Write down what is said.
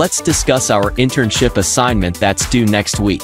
let's discuss our internship assignment that's due next week.